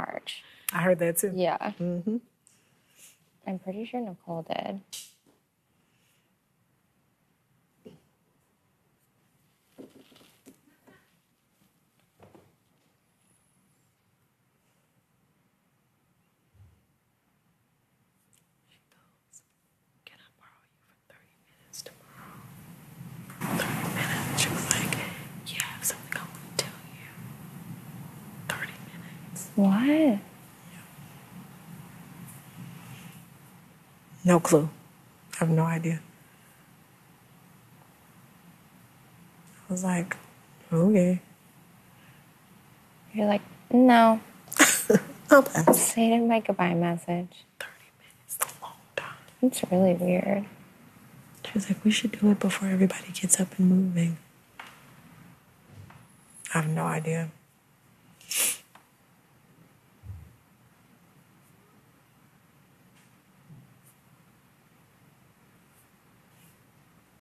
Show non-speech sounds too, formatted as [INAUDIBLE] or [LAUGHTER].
March. I heard that too. Yeah. Mm-hmm. I'm pretty sure Nicole did. Can I borrow you for 30 minutes tomorrow? 30 minutes. She was like, Yeah, I have something I want to tell you. 30 minutes. What? No clue. I have no idea. I was like, Okay. You're like, no. [LAUGHS] I'll pass. Say it in my goodbye message. 30 minutes, a long time. It's really weird. She was like, We should do it before everybody gets up and moving. I have no idea.